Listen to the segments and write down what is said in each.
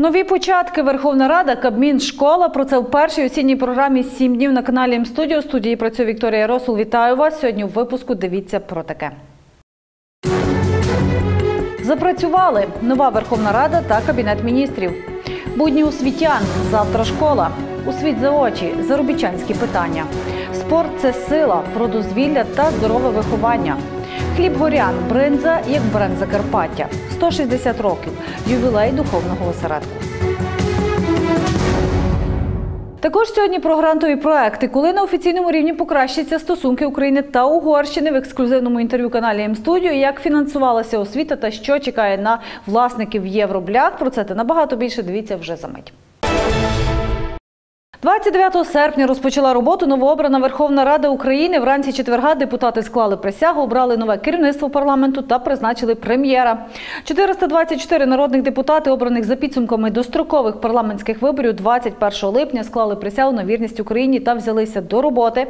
Нові початки Верховна Рада, Кабмін, школа. Про це в першій осінній програмі «7 днів на каналі М-студіо. Студії працює Вікторія Росул. Вітаю вас. Сьогодні у випуску дивіться про таке. Запрацювали нова Верховна Рада та Кабінет міністрів. Будні освітян. Завтра школа. У світ за очі. Заробітчанські питання. Спорт це сила, про дозвілля та здорове виховання. Хліб горян, бринза як бренд Закарпаття. 160 років. Ювілей духовного осередку. Також сьогодні про грантові проекти, коли на офіційному рівні покращаться стосунки України та Угорщини в ексклюзивному інтерв'ю каналі М-студіо, як фінансувалася освіта та що чекає на власників євроблях. Про це та набагато більше дивіться вже за мить. 29 серпня розпочала роботу новообрана Верховна Рада України. Вранці четверга депутати склали присягу, обрали нове керівництво парламенту та призначили прем'єра. 424 народних депутати, обраних за підсумками дострокових парламентських виборів 21 липня, склали присягу на вірність Україні та взялися до роботи.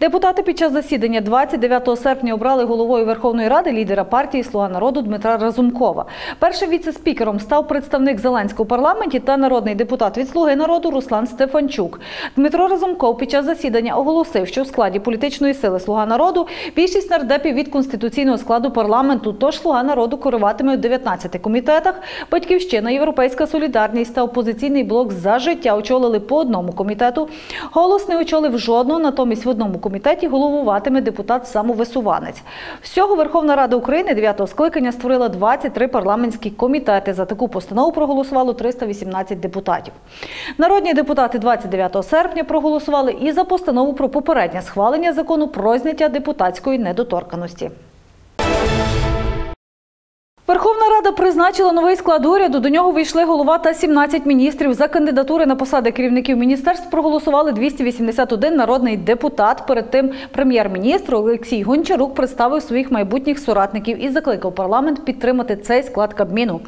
Депутати під час засідання 29 серпня обрали головою Верховної Ради лідера партії Слуга народу Дмитра Разумкова. Першим віце-спікером став представник Зеленського в парламенті та народний депутат від Слуги народу Руслан Стефанчук. Дмитро Разумков під час засідання оголосив, що в складі політичної сили Слуга народу більшість нардепів від конституційного складу парламенту. Тож Слуга народу керуватиме у 19 комітетах. Батьківщина, Європейська солідарність та опозиційний блок за життя очолили по одному комітету. Голос не очолив жодного, натомість в одному комітеті головуватиме депутат-самовисуванець. Всього Верховна Рада України 9-го скликання створила 23 парламентські комітети. За таку постанову проголосувало 318 депутатів. Народні депутати 29 серпня проголосували і за постанову про попереднє схвалення закону про зняття депутатської недоторканості. Верховна Рада призначила новий склад уряду. До нього вийшли голова та 17 міністрів. За кандидатури на посади керівників міністерств проголосували 281 народний депутат. Перед тим прем'єр-міністр Олексій Гончарук представив своїх майбутніх соратників і закликав парламент підтримати цей склад Кабміну.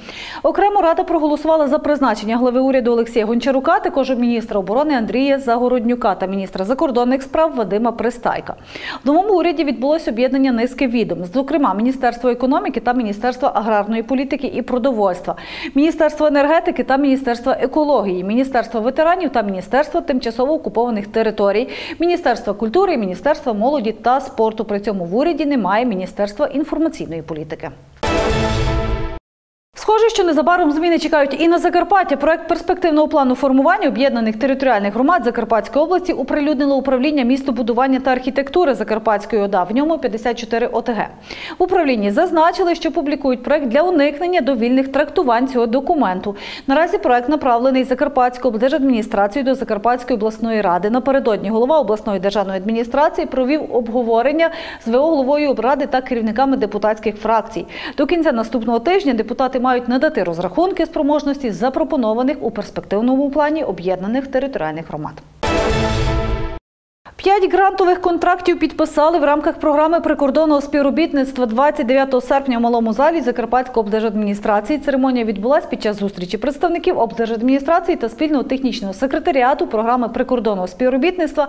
Окремо рада проголосувала за призначення глави уряду Олексія Гончарука, також міністра оборони Андрія Загороднюка та міністра закордонних справ Вадима Пристайка. В новому уряді відбулось об'єднання низки відомств, зокрема Міністерство економіки та Міністерство аграрної політики і продовольства, Міністерство енергетики та Міністерство екології, Міністерство ветеранів та Міністерство тимчасово окупованих територій, Міністерство культури, Міністерство молоді та спорту. При цьому в уряді немає Міністерства інформаційної політики. Схоже, що незабаром зміни чекають і на Закарпаття. Проект перспективного плану формування об'єднаних територіальних громад Закарпатської області оприлюднило управління містобудування та архітектури Закарпатської ОДА. В ньому 54 ОТГ. В управлінні зазначили, що публікують проект для уникнення довільних трактувань цього документу. Наразі проект направлений Закарпатською облдержадміністрацією до Закарпатської обласної ради. Напередодні голова обласної державної адміністрації провів обговорення з ВО головою ради та керівниками депутатських фракцій. До кінця наступного тижня депутати мають надати розрахунки спроможності запропонованих у перспективному плані об'єднаних територіальних громад. П'ять грантових контрактів підписали в рамках програми прикордонного співробітництва 29 серпня в малому залі Закарпатської облдержадміністрації. Церемонія відбулася під час зустрічі представників облдержадміністрації та спільного технічного секретаріату програми прикордонного співробітництва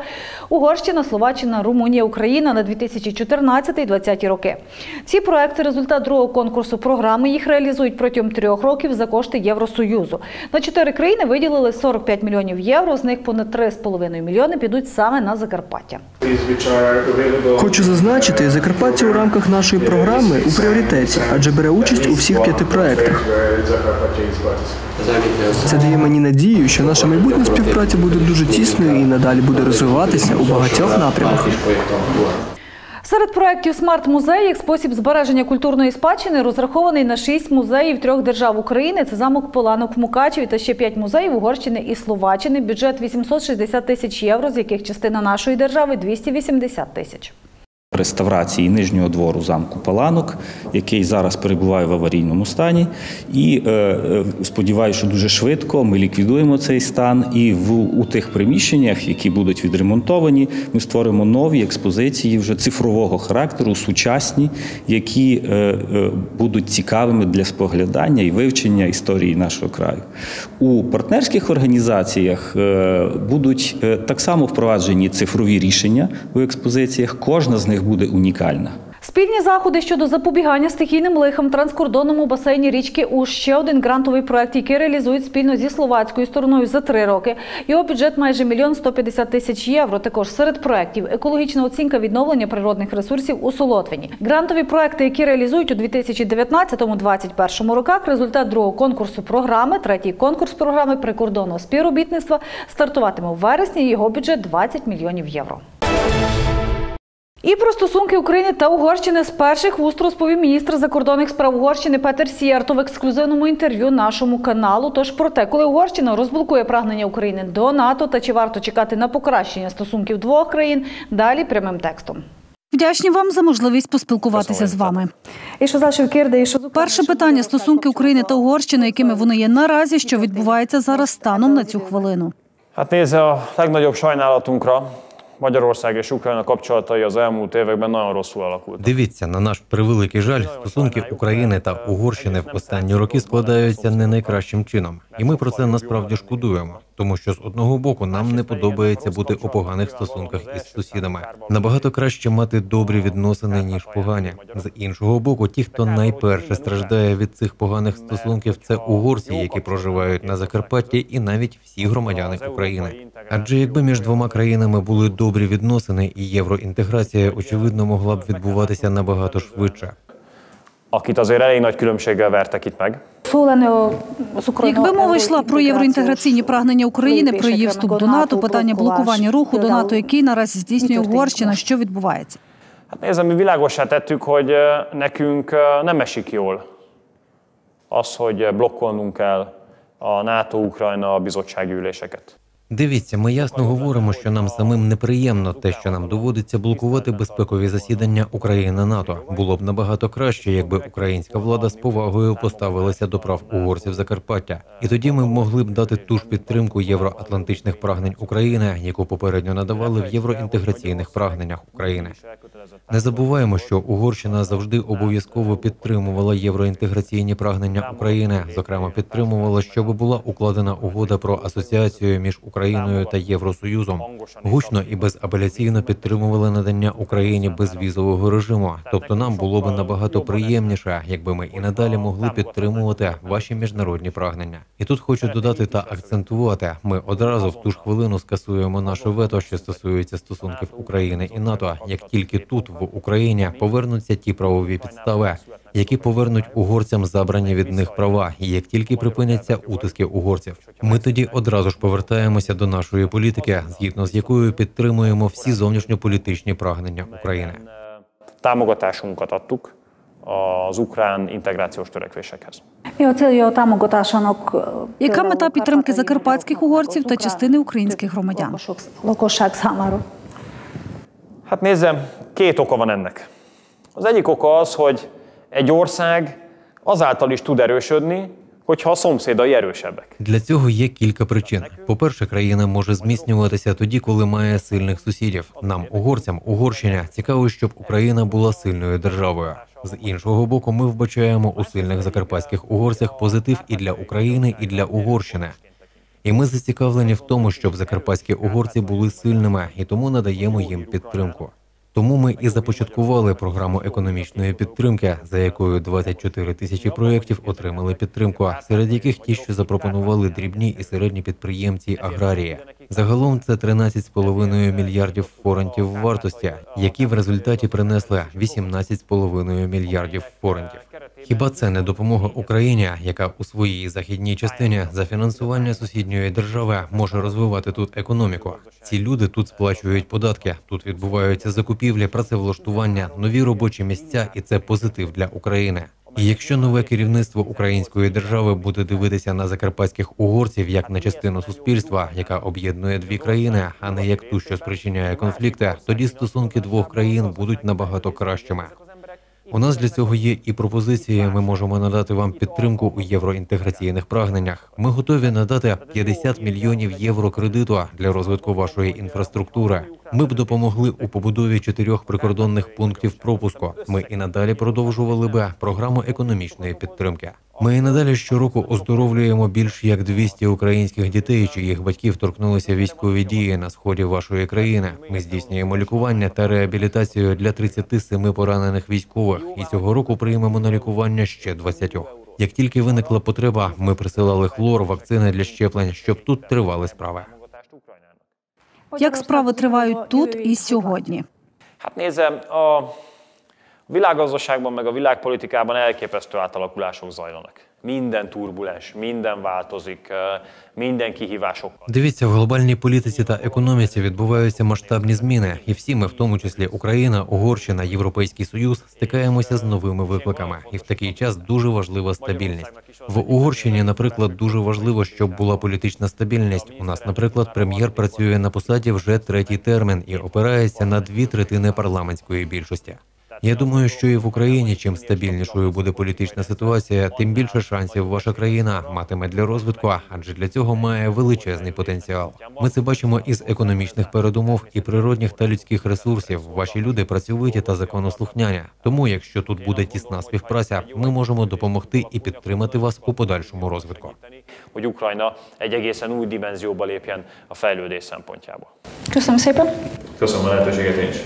Угорщина, Словаччина, Румунія, Україна на 2014-2020 роки. Ці проекти – результат другого конкурсу програми. Їх реалізують протягом трьох років за кошти Євросоюзу. На чотири країни виділили 45 мільйонів євро. З них понад 3,5 мільйони підуть саме на Закарпаття. Хочу зазначити, Закарпаття у рамках нашої програми у пріоритеті, адже бере участь у всіх п'яти проектах. Це дає мені надію, що наша майбутня співпраця буде дуже тісною і надалі буде розвиватися у багатьох напрямах. Серед проєктів «Смарт-музей» як спосіб збереження культурної спадщини розрахований на шість музеїв трьох держав України. Це замок Поланок в Мукачеві та ще п'ять музеїв Угорщини і Словаччини. Бюджет 860 тисяч євро, з яких частина нашої держави – 280 тисяч. Реставрації нижнього двору замку Паланок, який зараз перебуває в аварійному стані. І е, е, сподіваюся, що дуже швидко ми ліквідуємо цей стан. І в у тих приміщеннях, які будуть відремонтовані, ми створимо нові експозиції вже цифрового характеру, сучасні, які е, будуть цікавими для споглядання і вивчення історії нашого краю. У партнерських організаціях будуть так само впроваджені цифрові рішення у експозиціях. Кожна з них буде унікальна. Спільні заходи щодо запобігання стихійним лихам транскордонному басейні річки Уж ще один грантовий проект, який реалізують спільно зі словацькою стороною за три роки. Його бюджет майже мільйон 150 тисяч євро. Також серед проектів екологічна оцінка відновлення природних ресурсів у Солотвині. Грантові проекти, які реалізують у 2019-2021 роках, результат другого конкурсу програми. Третій конкурс програми прикордонного співробітництва стартуватиме у вересні. Його бюджет 20 мільйонів євро. І про стосунки України та Угорщини з перших вуст розповів міністр закордонних справ Угорщини Петер Сієрто в ексклюзивному інтерв'ю нашому каналу. Тож про те, коли Угорщина розблокує прагнення України до НАТО та чи варто чекати на покращення стосунків двох країн, далі прямим текстом. Вдячні вам за можливість поспілкуватися з вами. І що за кирде, Перше питання стосунки України та Угорщини, якими вони є наразі, що відбувається зараз станом на цю хвилину. Hát nézze, a legnagyobb sajnálatunkra Magyarország és Ukrajna kapcsolatai az elmúlt években nagyon rosszul alakultak. Дивіться, на наш превеликий жаль, стосунки України та Угорщини в останні роки складаються не найкращим чином, і ми про це насправді шкодуємо. Тому що з одного боку нам не подобається бути у поганих стосунках із сусідами. Набагато краще мати добрі відносини ніж погані. З іншого боку, ті, хто найперше страждає від цих поганих стосунків, це угорці, які проживають на Закарпатті, і навіть всі громадяни України. Адже якби між двома країнами були добрі відносини, і євроінтеграція очевидно могла б відбуватися набагато швидше. Akit azért elég nagy különbséggel vertek itt meg. Якби мова йшла про євроінтеграційні прагнення України, про її вступ до НАТО, питання блокування руху до НАТО, який наразі здійснює Угорщина, що відбувається? Hát nézze, mi világosá tettük, hogy eh, nekünk eh, nem esik jól az, hogy eh, blokkolnunk kell a NATO-Ukrajna bizottsági üléseket. Дивіться, ми ясно говоримо, що нам самим неприємно те, що нам доводиться блокувати безпекові засідання України НАТО. Було б набагато краще, якби українська влада з повагою поставилася до прав угорців Закарпаття, і тоді ми могли б дати ту ж підтримку євроатлантичних прагнень України, яку попередньо надавали в євроінтеграційних прагненнях України. Не забуваємо, що Угорщина завжди обов'язково підтримувала євроінтеграційні прагнення України. Зокрема, підтримувала, щоб була укладена угода про асоціацію між Україною та Євросоюзом. Гучно і безапеляційно підтримували надання Україні безвізового режиму. Тобто, нам було б набагато приємніше, якби ми і надалі могли підтримувати ваші міжнародні прагнення. І тут хочу додати та акцентувати: ми одразу в ту ж хвилину скасуємо наше вето, що стосується стосунків України і НАТО, як тільки тут в Україні повернуться ті правові підстави, які повернуть угорцям забрані від них права, і як тільки припиняться утиски угорців, ми тоді одразу ж повертаємося до нашої політики, згідно з якою підтримуємо всі зовнішньополітичні прагнення України. Támogatásunkat adtuk az ukrán integrációs törekvésekhez. Яка мета підтримки закарпатських угорців та частини українських громадян? Hát nézze, két oka van ennek. Az egyik oka az, hogy egy ország azáltal is tud erősödni, hogyha a szomszédai erősebbek. Для цього є кілька причин. По-перше, країна може зміцнюватися тоді, коли має сильних сусідів. Нам, угорцям, Угорщині, цікаво, щоб Україна була сильною державою. З іншого боку, ми вбачаємо у сильних закарпатських угорцях позитив і для України, і для Угорщини. І ми зацікавлені в тому, щоб закарпатські угорці були сильними, і тому надаємо їм підтримку. Тому ми і започаткували програму економічної підтримки, за якою 24 тисячі проєктів отримали підтримку, серед яких ті, що запропонували дрібні і середні підприємці аграрії. Загалом це 13,5 мільярдів форентів вартості, які в результаті принесли 18,5 мільярдів форентів. Хіба це не допомога Україні, яка у своїй західній частині за фінансування сусідньої держави може розвивати тут економіку? Ці люди тут сплачують податки, тут відбуваються закупівлі, працевлаштування, нові робочі місця, і це позитив для України. І якщо нове керівництво української держави буде дивитися на закарпатських угорців як на частину суспільства, яка об'єднує дві країни, а не як ту, що спричиняє конфлікти, тоді стосунки двох країн будуть набагато кращими. У нас для цього є і пропозиції. Ми можемо надати вам підтримку у євроінтеграційних прагненнях. Ми готові надати 50 мільйонів євро кредиту для розвитку вашої інфраструктури. Ми б допомогли у побудові чотирьох прикордонних пунктів пропуску. Ми і надалі продовжували би програму економічної підтримки. Ми і надалі щороку оздоровлюємо більш як 200 українських дітей, чиїх батьків торкнулися військові дії на сході вашої країни. Ми здійснюємо лікування та реабілітацію для 37 поранених військових, і цього року приймемо на лікування ще 20. Як тільки виникла потреба, ми присилали хлор, вакцини для щеплень, щоб тут тривали справи. Як справи тривають тут і сьогодні? Világgazdaságban meg a világpolitikában elképesztő átalakulások zajlanak. Minden turbulens, minden változik, minden kihívásokkal. Дивіться, в глобальній політиці та економіці відбуваються масштабні зміни, і всі ми, в тому числі Україна, Угорщина, Європейський Союз, стикаємося з новими викликами. І в такий час дуже важлива стабільність. В Угорщині, наприклад, дуже важливо, щоб була політична стабільність. У нас, наприклад, прем'єр працює на посаді вже третій термін і опирається на дві третини парламентської більшості. Я думаю, що і в Україні чим стабільнішою буде політична ситуація, тим більше шансів ваша країна матиме для розвитку, адже для цього має величезний потенціал. Ми це бачимо із економічних передумов і природних та людських ресурсів. Ваші люди працьовиті та законослухняні. Тому, якщо тут буде тісна співпраця, ми можемо допомогти і підтримати вас у подальшому розвитку. lépjen a fejlődés szempontjából. Köszönöm szépen! Köszönöm a lehetőséget én is.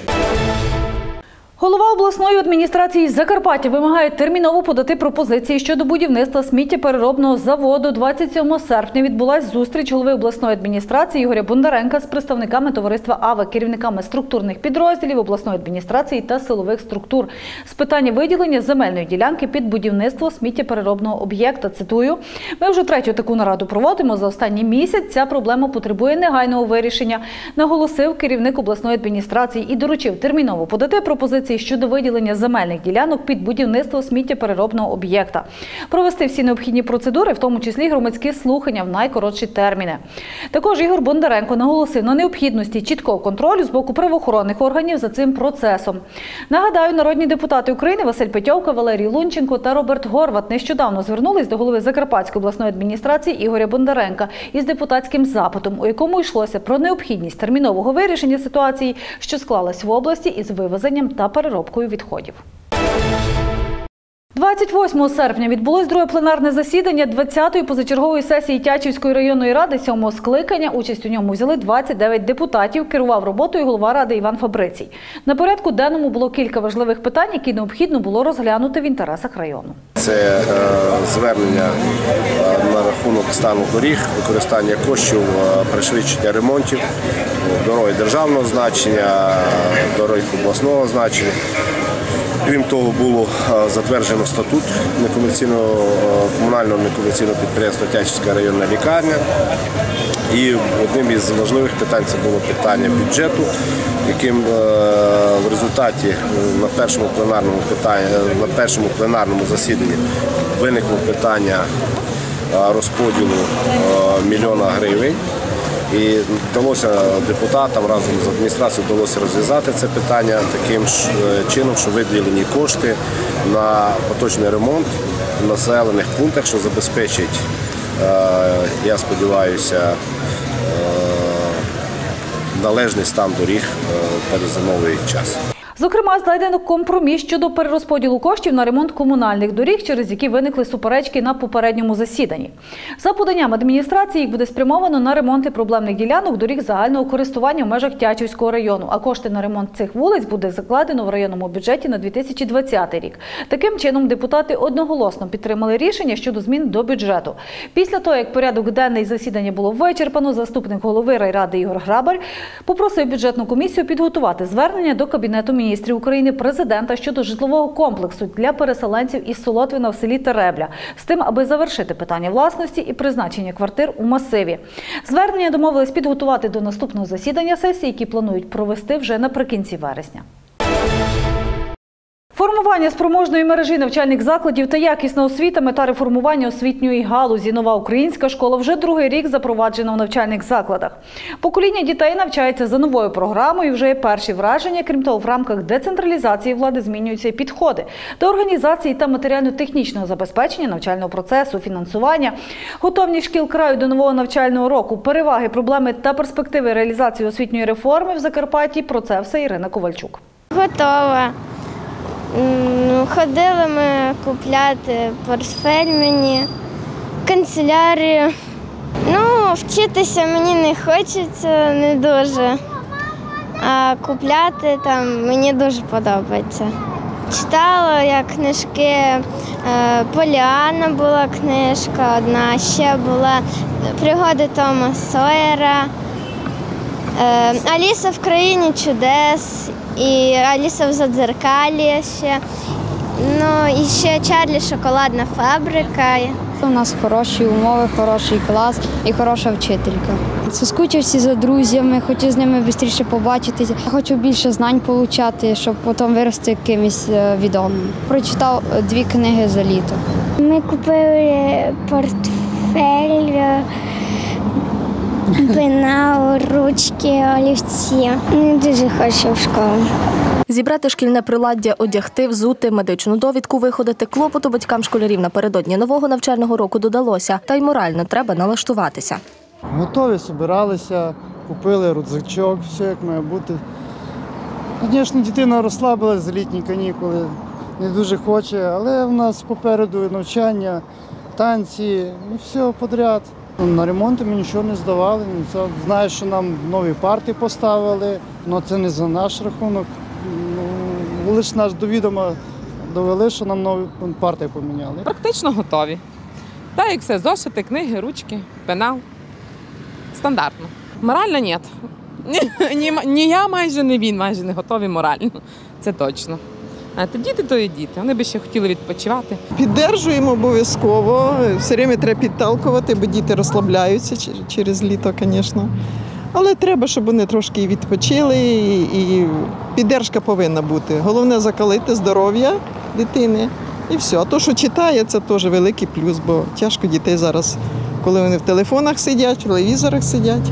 Голова обласної адміністрації Закарпаття вимагає терміново подати пропозиції щодо будівництва сміттєпереробного заводу. 27 серпня відбулась зустріч голови обласної адміністрації Ігоря Бондаренка з представниками товариства АВА, керівниками структурних підрозділів обласної адміністрації та силових структур з питання виділення земельної ділянки під будівництво сміттєпереробного об'єкта. Цитую, ми вже третю таку нараду проводимо за останній місяць. Ця проблема потребує негайного вирішення, наголосив керівник обласної адміністрації і доручив терміново подати пропозиції щодо виділення земельних ділянок під будівництво сміттєпереробного об'єкта, провести всі необхідні процедури, в тому числі громадські слухання в найкоротші терміни. Також Ігор Бондаренко наголосив на необхідності чіткого контролю з боку правоохоронних органів за цим процесом. Нагадаю, народні депутати України Василь Петьовка, Валерій Лунченко та Роберт Горват нещодавно звернулись до голови Закарпатської обласної адміністрації Ігоря Бондаренка із депутатським запитом, у якому йшлося про необхідність термінового вирішення ситуації, що склалась в області із вивезенням та переробкою відходів. 28 серпня відбулось друге пленарне засідання 20-ї позачергової сесії Тячівської районної ради сьомого скликання. Участь у ньому взяли 29 депутатів. Керував роботою голова ради Іван Фабрицій. На порядку денному було кілька важливих питань, які необхідно було розглянути в інтересах району. Це е, звернення е, на рахунок стану доріг, використання коштів, е, пришвидшення ремонтів, дороги державного значення, дороги обласного значення. Крім того, було е, затверджено статут е, комунального некомерційного підприємства Тячівська районна лікарня. І одним із важливих питань це було питання бюджету, яким е, в результаті на першому пленарному питанні, на першому пленарному засіданні виникло питання розподілу мільйона гривень. І вдалося депутатам разом з адміністрацією вдалося розв'язати це питання таким е, чином, що виділені кошти на поточний ремонт в населених пунктах, що забезпечить, е, я сподіваюся, е, належний стан доріг в перезимовий час. Зокрема, знайдено компроміс щодо перерозподілу коштів на ремонт комунальних доріг, через які виникли суперечки на попередньому засіданні. За поданням адміністрації їх буде спрямовано на ремонти проблемних ділянок доріг загального користування в межах Тячівського району. А кошти на ремонт цих вулиць буде закладено в районному бюджеті на 2020 рік. Таким чином, депутати одноголосно підтримали рішення щодо змін до бюджету. Після того, як порядок денний засідання було вичерпано, заступник голови райради Ігор Грабар попросив бюджетну комісію підготувати звернення до кабінету міністрів України президента щодо житлового комплексу для переселенців із Солотвіна в селі Теребля, з тим, аби завершити питання власності і призначення квартир у масиві. Звернення домовились підготувати до наступного засідання сесії, які планують провести вже наприкінці вересня. Формування спроможної мережі навчальних закладів та якісна освіта мета реформування освітньої галузі. Нова українська школа вже другий рік запроваджена у навчальних закладах. Покоління дітей навчається за новою програмою. Вже є перші враження. Крім того, в рамках децентралізації влади змінюються і підходи до організації та матеріально-технічного забезпечення навчального процесу, фінансування, готовність шкіл краю до нового навчального року, переваги, проблеми та перспективи реалізації освітньої реформи в Закарпатті. Про це все Ірина Ковальчук. Готова. Ходили ми купляти портфель мені, канцелярію. Ну, вчитися мені не хочеться не дуже. А купляти там мені дуже подобається. Читала я книжки, е, Поліана була книжка одна, ще була пригоди Тома Сойера. Е, Аліса в країні чудес і Аліса в Задзеркалі ще. Ну і ще Чарлі Шоколадна фабрика. У нас хороші умови, хороший клас і хороша вчителька. Соскучився за друзями, хочу з ними швидше побачитися. Хочу більше знань отримати, щоб потім вирости якимось е, відомим. Прочитав е, дві книги за літо. Ми купили портфель, пенал, ручки, олівці. Не дуже хочу в школу. Зібрати шкільне приладдя, одягти, взути, медичну довідку виходити, клопоту батькам школярів напередодні нового навчального року додалося, та й морально треба налаштуватися. Готові, збиралися, купили рюкзачок, все як має бути. Звісно, дитина розслабилась за літні канікули, не дуже хоче, але в нас попереду навчання, танці, ну все подряд. На ремонти ми нічого не здавали. ну, знаю, що нам нові парти поставили, але це не за наш рахунок. Ну, лише наш до відома довели, що нам нові парти поміняли. Практично готові. Так, як все, зошити, книги, ручки, пенал. Стандартно. Морально. Ні, ні, ні я майже, не він майже не готові морально. Це точно. А то діти то і діти. Вони би ще хотіли відпочивати. Піддержуємо обов'язково. Все время треба підталкувати, бо діти розслабляються через літо, звісно. Але треба, щоб вони трошки відпочили, і, піддержка повинна бути. Головне закалити здоров'я дитини і все. А то, що читає, це теж великий плюс, бо тяжко дітей зараз, коли вони в телефонах сидять, в телевізорах сидять.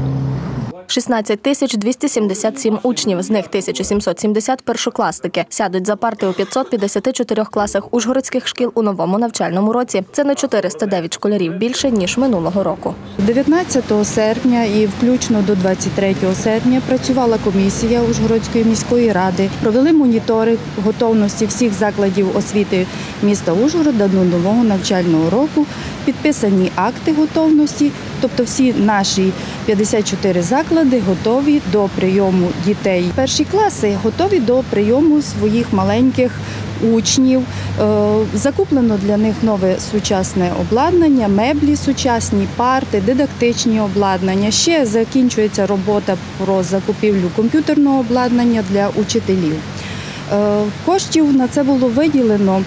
16 тисяч 277 учнів, з них 1770 – першокласники. Сядуть за парти у 554 класах ужгородських шкіл у новому навчальному році. Це на 409 школярів більше, ніж минулого року. 19 серпня і включно до 23 серпня працювала комісія Ужгородської міської ради. Провели моніторинг готовності всіх закладів освіти міста Ужгорода до нового навчального року. Підписані акти готовності, тобто всі наші 54 заклади готові до прийому дітей. Перші класи готові до прийому своїх маленьких учнів. Е, Закуплено для них нове сучасне обладнання, меблі сучасні, парти, дидактичні обладнання. Ще закінчується робота про закупівлю комп'ютерного обладнання для учителів. Е, Коштів на це було виділено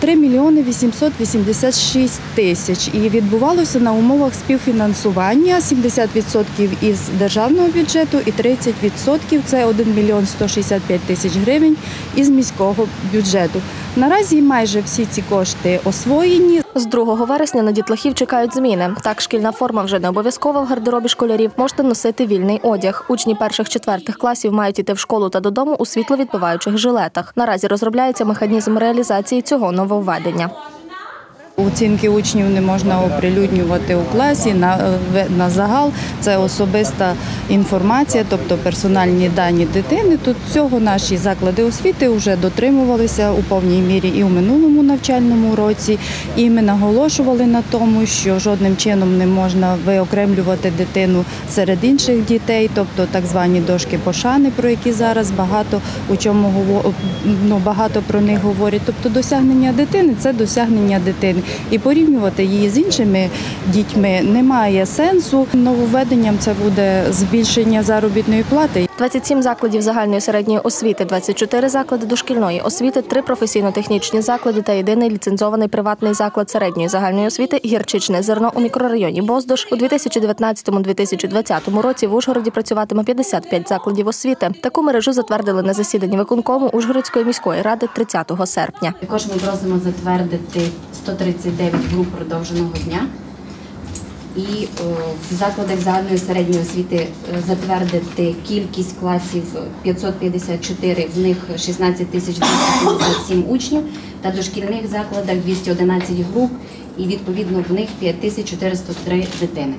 3 мільйони 886 тисяч і відбувалося на умовах співфінансування 70% із державного бюджету і 30% – це 1 мільйон 165 тисяч гривень із міського бюджету. Наразі майже всі ці кошти освоєні. З 2 вересня на дітлахів чекають зміни. Так, шкільна форма вже не обов'язкова в гардеробі школярів. Можете носити вільний одяг. Учні перших-четвертих класів мають іти в школу та додому у світловідбиваючих жилетах. Наразі розробляється механізм реалізації цього нововведення. Оцінки учнів не можна оприлюднювати у класі на, е, на загал. Це особиста інформація, тобто персональні дані дитини. Тут цього наші заклади освіти вже дотримувалися у повній мірі і у минулому навчальному році. І ми наголошували на тому, що жодним чином не можна виокремлювати дитину серед інших дітей, тобто так звані дошки пошани, про які зараз багато у чому ну, багато про них говорять. Тобто досягнення дитини це досягнення дитини. І порівнювати її з іншими дітьми немає сенсу. Нововведенням це буде збільшення заробітної плати. 27 закладів загальної середньої освіти, 24 заклади дошкільної освіти, 3 професійно-технічні заклади та єдиний ліцензований приватний заклад середньої загальної освіти гірчичне зерно у мікрорайоні Боздош. У 2019-2020 році в Ужгороді працюватиме 55 закладів освіти. Таку мережу затвердили на засіданні виконкому Ужгородської міської ради 30 серпня. Також ми просимо затвердити 139 груп продовженого дня. І в закладах загальної середньої освіти е, затвердити кількість класів 554, в них 16 тисяч 277 учнів, та дошкільних закладах 211 груп, і відповідно в них 5403 дитини.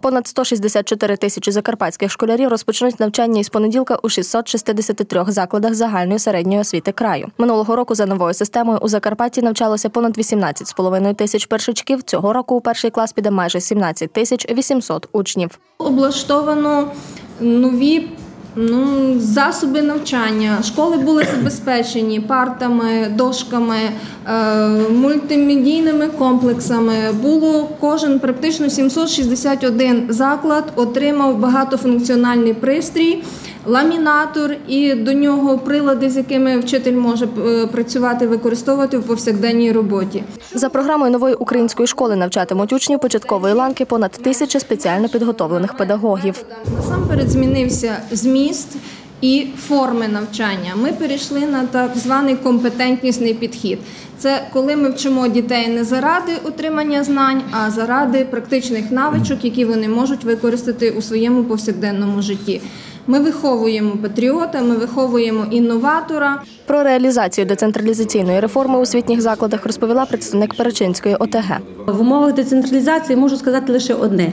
Понад 164 тисячі закарпатських школярів розпочнуть навчання із понеділка у 663 закладах загальної середньої освіти краю. Минулого року за новою системою у Закарпатті навчалося понад 18,5 тисяч першачків. Цього року у перший клас піде майже 17 тисяч 800 учнів. облаштовано нові ну, засоби навчання. Школи були забезпечені партами, дошками, е, мультимедійними комплексами. Було кожен практично 761 заклад отримав багатофункціональний пристрій. Ламінатор і до нього прилади, з якими вчитель може е, працювати, використовувати в повсякденній роботі. За програмою нової української школи навчатимуть учнів початкової ланки понад тисяча спеціально підготовлених педагогів. Насамперед змінився зміст і форми навчання. Ми перейшли на так званий компетентнісний підхід. Це коли ми вчимо дітей не заради отримання знань, а заради практичних навичок, які вони можуть використати у своєму повсякденному житті. Ми виховуємо патріота, ми виховуємо інноватора. Про реалізацію децентралізаційної реформи у освітніх закладах розповіла представник Перечинської ОТГ. В умовах децентралізації можу сказати лише одне.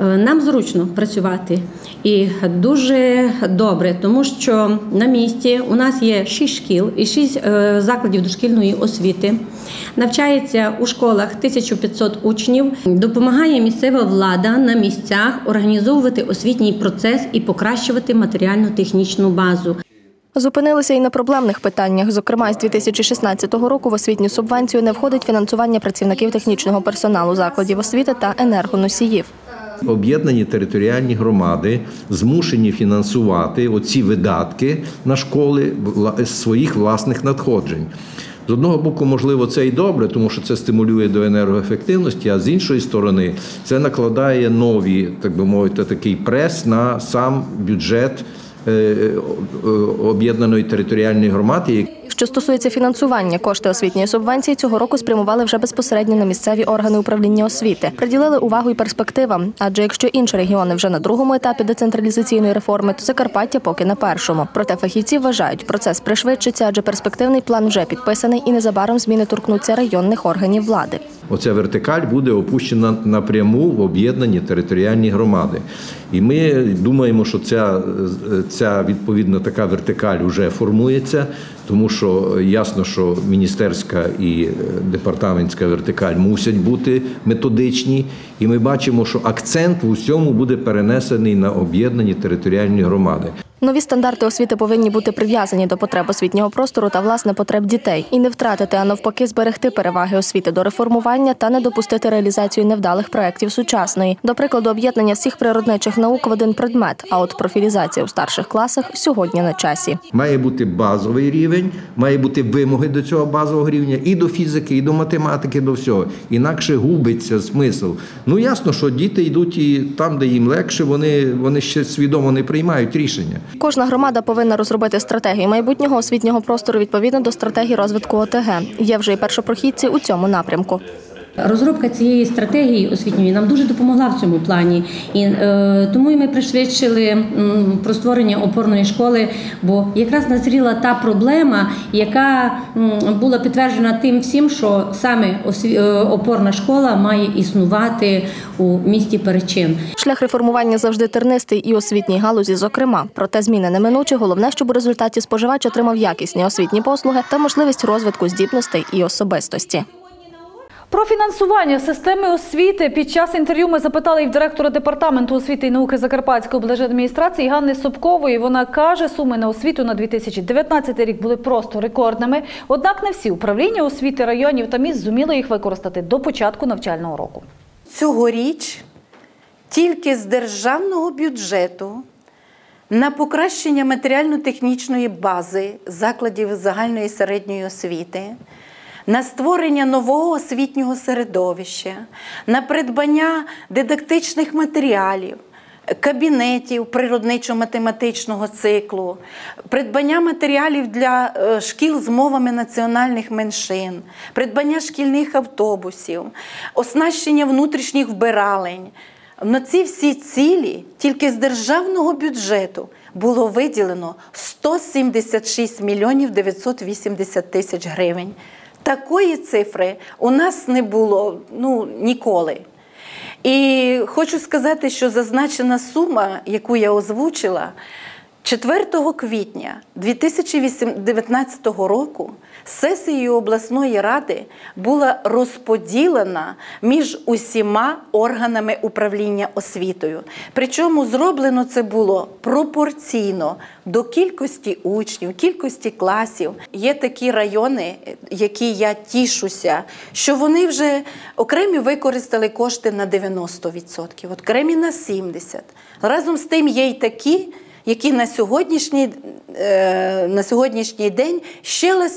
Е, Нам зручно працювати і дуже добре, тому що на місці у нас є шість шкіл і шість е, закладів дошкільної освіти. Навчається у школах 1500 учнів. Допомагає місцева влада на місцях організовувати освітній процес і покращувати матеріально-технічну базу. Зупинилися і на проблемних питаннях. Зокрема, з 2016 року в освітню субвенцію не входить фінансування працівників технічного персоналу закладів освіти та енергоносіїв. Об'єднані територіальні громади змушені фінансувати оці видатки на школи з своїх власних надходжень. З одного боку, можливо, це і добре, тому що це стимулює до енергоефективності, а з іншої сторони, це накладає нові, так би мовити, такий прес на сам бюджет е, е, об'єднаної територіальної громади. Що стосується фінансування, кошти освітньої субвенції цього року спрямували вже безпосередньо на місцеві органи управління освіти. Приділили увагу і перспективам. Адже якщо інші регіони вже на другому етапі децентралізаційної реформи, то Закарпаття поки на першому. Проте фахівці вважають, процес пришвидшиться, адже перспективний план вже підписаний і незабаром зміни торкнуться районних органів влади. Оця вертикаль буде опущена напряму в об'єднані територіальні громади. І ми думаємо, що ця, ця відповідно така вертикаль вже формується, тому що ясно, що міністерська і е, департаментська вертикаль мусять бути методичні. І ми бачимо, що акцент в усьому буде перенесений на об'єднані територіальні громади. Нові стандарти освіти повинні бути прив'язані до потреб освітнього простору та власне потреб дітей і не втратити, а навпаки, зберегти переваги освіти до реформування та не допустити реалізацію невдалих проєктів сучасної. До прикладу, об'єднання всіх природничих наук в один предмет. А от профілізація у старших класах сьогодні на часі. Має бути базовий рівень, має бути вимоги до цього базового рівня і до фізики, і до математики, до всього. Інакше губиться смисл. Ну ясно, що діти йдуть і там, де їм легше, вони, вони ще свідомо не приймають рішення. Кожна громада повинна розробити стратегію майбутнього освітнього простору відповідно до стратегії розвитку ОТГ. Є вже і першопрохідці у цьому напрямку. Розробка цієї стратегії освітньої нам дуже допомогла в цьому плані, і е, тому ми пришвидшили м, про створення опорної школи, бо якраз назріла та проблема, яка м, була підтверджена тим всім, що саме осві- е, опорна школа має існувати у місті Перечин. Шлях реформування завжди тернистий і освітній галузі, зокрема. Проте зміни неминучі. Головне, щоб у результаті споживач отримав якісні освітні послуги та можливість розвитку здібностей і особистості. Про фінансування системи освіти під час інтерв'ю ми запитали і в директора департаменту освіти і науки Закарпатської облдержадміністрації Ганни Собкової. Вона каже, суми на освіту на 2019 рік були просто рекордними. Однак не всі управління освіти районів та міст зуміли їх використати до початку навчального року. Цьогоріч тільки з державного бюджету на покращення матеріально-технічної бази закладів загальної середньої освіти, на створення нового освітнього середовища, на придбання дидактичних матеріалів. Кабінетів природничо-математичного циклу, придбання матеріалів для е, шкіл з мовами національних меншин, придбання шкільних автобусів, оснащення внутрішніх вбиралень. На ці всі цілі тільки з державного бюджету було виділено 176 мільйонів 980 тисяч гривень. Такої цифри у нас не було ну, ніколи. І хочу сказати, що зазначена сума, яку я озвучила, 4 квітня 2019 року сесією обласної ради була розподілена між усіма органами управління освітою. Причому зроблено це було пропорційно до кількості учнів, кількості класів. Є такі райони, які я тішуся, що вони вже окремі використали кошти на 90%, окремі на 70%. Разом з тим є й такі які на сьогоднішній, е, на сьогоднішній день ще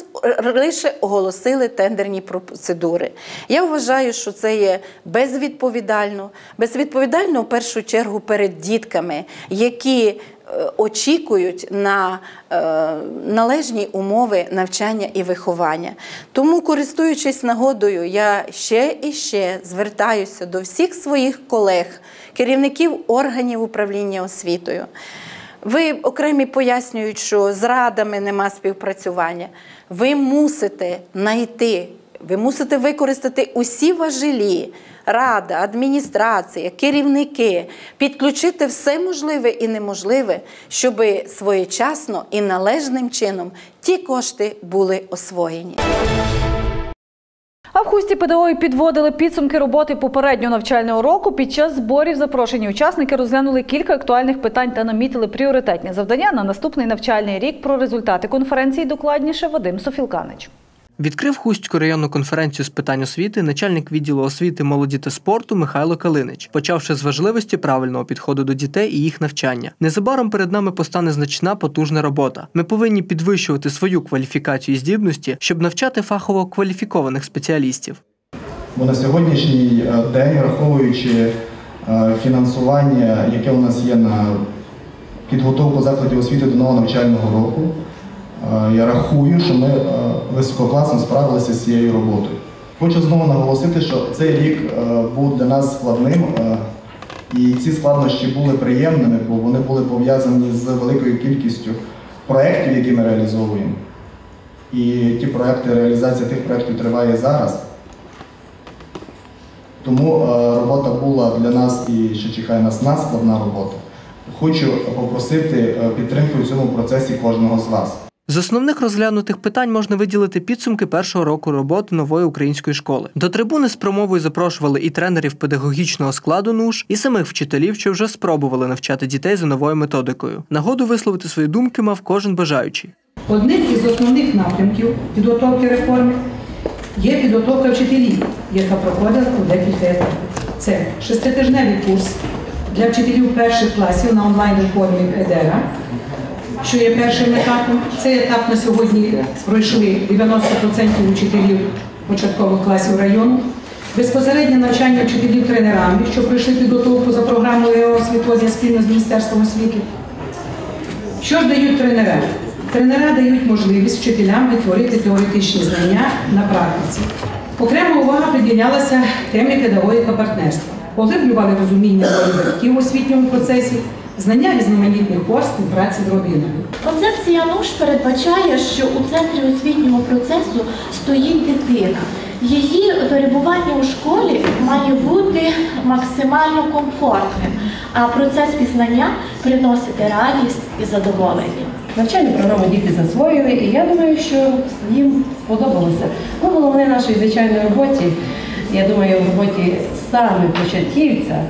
лише оголосили тендерні процедури. Я вважаю, що це є безвідповідально, безвідповідально в першу чергу перед дітками, які е, очікують на е, належні умови навчання і виховання. Тому, користуючись нагодою, я ще і ще звертаюся до всіх своїх колег, керівників органів управління освітою. Ви окремі пояснюють, що з радами нема співпрацювання. Ви мусите знайти, ви мусите використати усі важелі, рада, адміністрація, керівники, підключити все можливе і неможливе, щоб своєчасно і належним чином ті кошти були освоєні. А в хусті ПДО підводили підсумки роботи попереднього навчального року. Під час зборів запрошені учасники розглянули кілька актуальних питань та намітили пріоритетні завдання на наступний навчальний рік. Про результати конференції докладніше Вадим Софілканич. Відкрив Хустську районну конференцію з питань освіти начальник відділу освіти, молоді та спорту Михайло Калинич, почавши з важливості правильного підходу до дітей і їх навчання. Незабаром перед нами постане значна потужна робота. Ми повинні підвищувати свою кваліфікацію і здібності, щоб навчати фахово кваліфікованих спеціалістів. Бо на сьогоднішній е, день, враховуючи е, фінансування, яке у нас є на підготовку закладів освіти до нового навчального року. Е, Я рахую, що ми е, висококласно справилися з цією роботою. Хочу знову наголосити, що цей рік е, був для нас складним, і ці складнощі були приємними, бо вони були пов'язані з великою кількістю проєктів, які ми реалізовуємо. І ті проекти, реалізація тих проєктів триває зараз. Тому робота була для нас і що чекає нас надскладна робота. Хочу попросити е, підтримки у цьому процесі кожного з вас. З основних розглянутих питань можна виділити підсумки першого року роботи нової української школи. До трибуни з промовою запрошували і тренерів педагогічного складу НУШ, і самих вчителів, що вже спробували навчати дітей за новою методикою. Нагоду висловити свої думки мав кожен бажаючий. Одним із основних напрямків підготовки реформи є підготовка вчителів, яка проходила у декілька етапів. Це шеститижневий курс для вчителів перших класів на онлайн-реформі ЕДЕРА, що є першим етапом. Цей етап на сьогодні пройшли 90% учителів початкових класів району. Безпосереднє навчання вчителів тренерами, що пройшли підготовку за програмою освітозі спільно з Міністерством освіти. Що ж дають тренера? Тренера дають можливість вчителям відтворити теоретичні знання на практиці. Окрема увага приділялася темі педагогіка партнерства. Поглиблювали розуміння ролі батьків у освітньому процесі, знання різноманітних форм співпраці з родиною. Концепція НУШ передбачає, що у центрі освітнього процесу стоїть дитина. Її перебування у школі має бути максимально комфортним, а процес пізнання приносити радість і задоволення. Навчальну програму діти засвоїли, і я думаю, що їм сподобалося. Ну, головне в нашій звичайній роботі, я думаю, в роботі саме початківця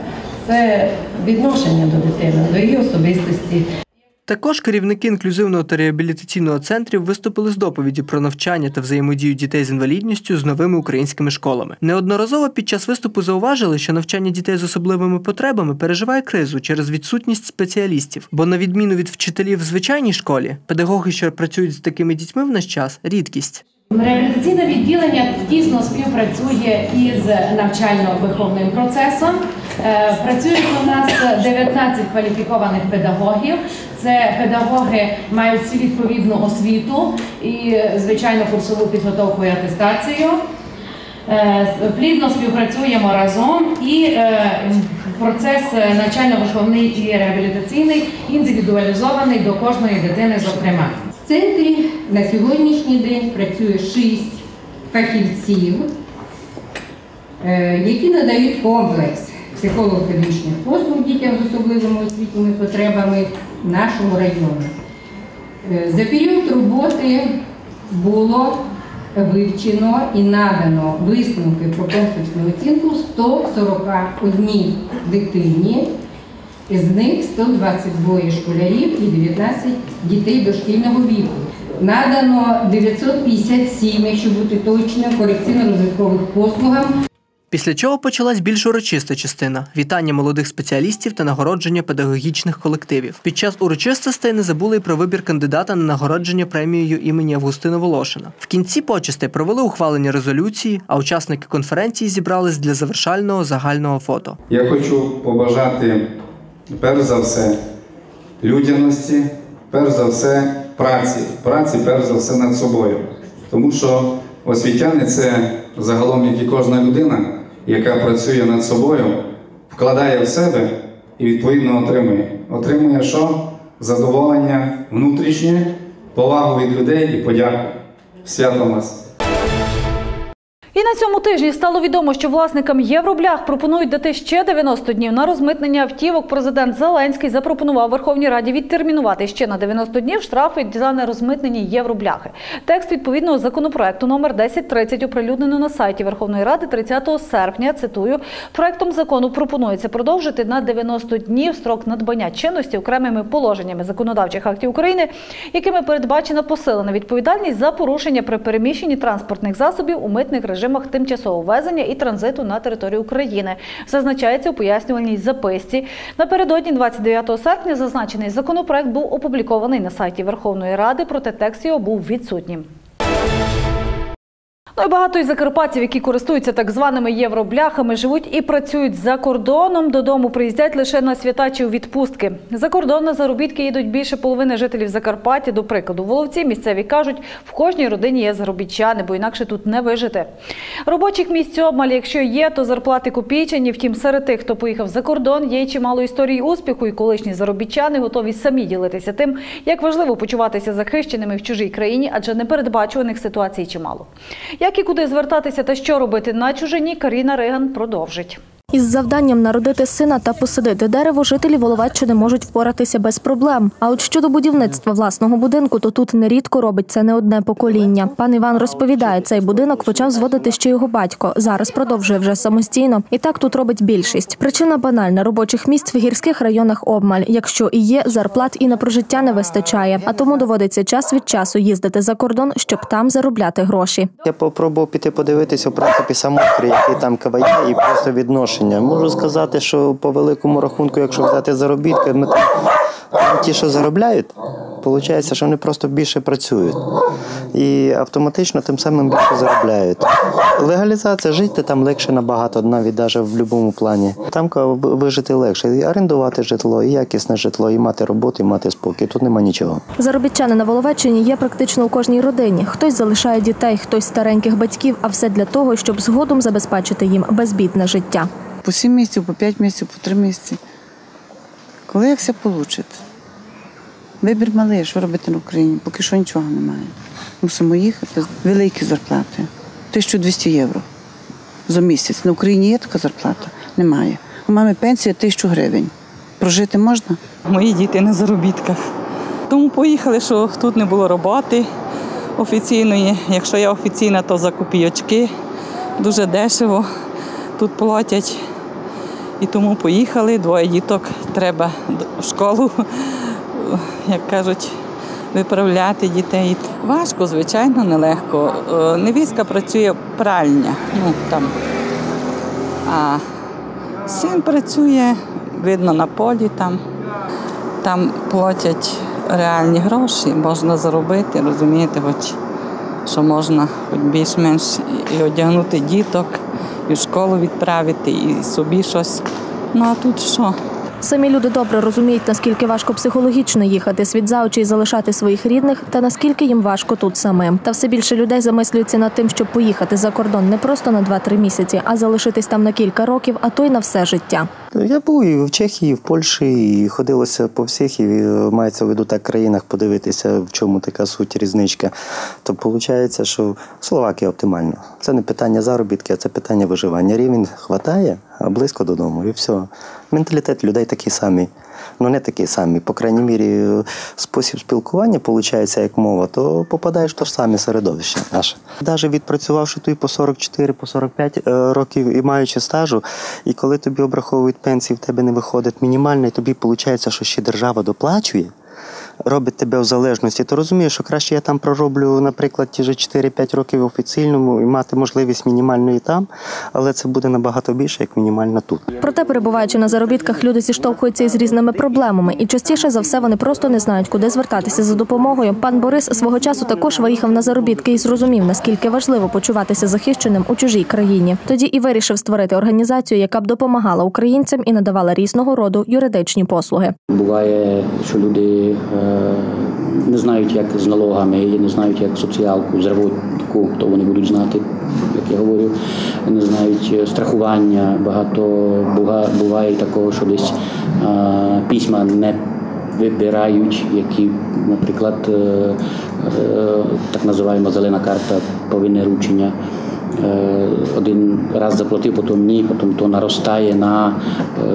це відношення до дитини, до її особистості. Також керівники інклюзивного та реабілітаційного центрів виступили з доповіді про навчання та взаємодію дітей з інвалідністю з новими українськими школами. Неодноразово під час виступу зауважили, що навчання дітей з особливими потребами переживає кризу через відсутність спеціалістів. Бо, на відміну від вчителів в звичайній школі, педагоги, що працюють з такими дітьми в наш час, рідкість. Реабілітаційне відділення тісно співпрацює із навчально-виховним процесом. Е, Працюють у нас 19 кваліфікованих педагогів. Це педагоги мають всі відповідну освіту і, звичайно, курсову підготовку і атестацію. Е, Плідно співпрацюємо разом і е, процес навчально-виховний і реабілітаційний індивідуалізований до кожної дитини, зокрема. В центрі на сьогоднішній день працює шість фахівців, е, які надають комплекс психолого-педагогічних послуг дітям з особливими освітніми потребами в нашому районі. Е, За період роботи було вивчено і надано висновки про комплексну оцінку 141 дитині, з них 122 школярів і 19 дітей дошкільного віку. Надано 957, якщо бути точним, корекційно-розвиткових послугам Після чого почалась більш урочиста частина вітання молодих спеціалістів та нагородження педагогічних колективів. Під час урочистостей не забули й про вибір кандидата на нагородження премією імені Августина Волошина. В кінці почестей провели ухвалення резолюції, а учасники конференції зібрались для завершального загального фото. Я хочу побажати перш за все людяності, перш за все праці, праці перш за все над собою. Тому що освітяни це загалом, як і кожна людина, яка працює над собою, вкладає в себе і відповідно отримує. Отримує що? Задоволення внутрішнє, повагу від людей і подяку. Свято вас! І на цьому тижні стало відомо, що власникам євроблях пропонують дати ще 90 днів на розмитнення автівок. Президент Зеленський запропонував Верховній Раді відтермінувати ще на 90 днів штрафи за нерозмитнені євробляхи. Текст відповідного законопроекту номер 1030 оприлюднено на сайті Верховної Ради 30 серпня. Цитую, проектом закону пропонується продовжити на 90 днів строк надбання чинності окремими положеннями законодавчих актів України, якими передбачена посилена відповідальність за порушення при переміщенні транспортних засобів у митних режимах тимчасового ввезення і транзиту на територію України. Зазначається у пояснювальній записці. Напередодні 29 серпня зазначений законопроект був опублікований на сайті Верховної Ради, проте текст його був відсутнім. Ну і багато із закарпатців, які користуються так званими євробляхами, живуть і працюють за кордоном. Додому приїздять лише на свята чи у відпустки. За кордон на заробітки їдуть більше половини жителів Закарпаття. До прикладу, воловці місцеві кажуть, в кожній родині є заробітчани, бо інакше тут не вижити. Робочих місць обмаль, якщо є, то зарплати копійчані. Втім, серед тих, хто поїхав за кордон, є чимало історій успіху, і колишні заробітчани готові самі ділитися тим, як важливо почуватися захищеними в чужій країні, адже непередбачуваних ситуацій чимало. Як і куди звертатися та що робити на чужині, Каріна Риган продовжить. Із завданням народити сина та посадити дерево жителі Воловеччини можуть впоратися без проблем. А от щодо будівництва власного будинку, то тут нерідко робить це не одне покоління. Пан Іван розповідає, цей будинок почав зводити ще його батько. Зараз продовжує вже самостійно. І так тут робить більшість. Причина банальна робочих місць в гірських районах обмаль. Якщо і є, зарплат і на прожиття не вистачає. А тому доводиться час від часу їздити за кордон, щоб там заробляти гроші. Я попробував піти подивитися, в принципі, самострій, який там КВЄ і просто відношення. Можу сказати, що по великому рахунку, якщо взяти заробітки, ми там, ті, що заробляють, виходить, що вони просто більше працюють. І автоматично тим самим більше заробляють. Легалізація, жити там легше набагато, навіть навіть в будь-якому плані. Там вижити легше. І орендувати житло, і якісне житло, і мати роботу, і мати спокій. Тут нема нічого. Заробітчани на Воловеччині є практично у кожній родині. Хтось залишає дітей, хтось стареньких батьків, а все для того, щоб згодом забезпечити їм безбідне життя. По 7 місяців, по 5 місяців, по 3 місяці. Коли як все вийде? Вибір малий, що робити на Україні, поки що нічого немає. Мусимо їхати. Великі зарплати. 1200 євро за місяць. На Україні є така зарплата? Немає. У мами пенсія 1000 гривень. Прожити можна? Мої діти на заробітках. Тому поїхали, що тут не було роботи офіційної. Якщо я офіційна, то за копійочки. Дуже дешево тут платять. І тому поїхали. Двоє діток треба в школу як кажуть, виправляти дітей. Важко, звичайно, нелегко. Е, Невістка працює пральня. Ну, там. А син працює, видно, на полі там. Там платять реальні гроші, можна заробити, розумієте, хоч що можна хоч більш-менш і одягнути діток, і в школу відправити, і собі щось. Ну а тут що? Самі люди добре розуміють, наскільки важко психологічно їхати світ за очі і залишати своїх рідних, та наскільки їм важко тут самим. Та все більше людей замислюються над тим, щоб поїхати за кордон не просто на 2-3 місяці, а залишитись там на кілька років, а то й на все життя. Я був і в Чехії, і в Польщі, і ходилося по всіх, і е, мається в виду так країнах подивитися, в чому така суть різничка. То виходить, що Словакія оптимально. Це не питання заробітки, а це питання виживання. Рівень хватає, близько додому, і все. Менталітет людей такий самий. Ну не такий самий. По крайній мірі, спосіб спілкування, виходить, як мова, то попадаєш в те ж саме середовище наше. Навіть відпрацювавши тут по 44, по 45 е, років і маючи стажу, і коли тобі обраховують пенсії, в тебе не виходить мінімальна, і тобі виходить, що ще держава доплачує. Робить тебе в залежності, то розумієш, що краще я там пророблю, наприклад, ті ж 4-5 років в офіційному і мати можливість мінімальної там, але це буде набагато більше, як мінімальна тут. Проте, перебуваючи на заробітках, люди зіштовхуються із різними проблемами, і частіше за все вони просто не знають, куди звертатися за допомогою. Пан Борис свого часу також виїхав на заробітки і зрозумів, наскільки важливо почуватися захищеним у чужій країні. Тоді і вирішив створити організацію, яка б допомагала українцям і надавала різного роду юридичні послуги. Буває, що люди е, не знають, як з налогами, і не знають, як соціалку, зработку, то вони будуть знати, як я говорю, не знають е, страхування. Багато буває такого, що десь письма не вибирають, які, наприклад, е, е, так називаємо зелена карта повинне ручення. Е, Один раз заплатив, потім ні, потім то наростає на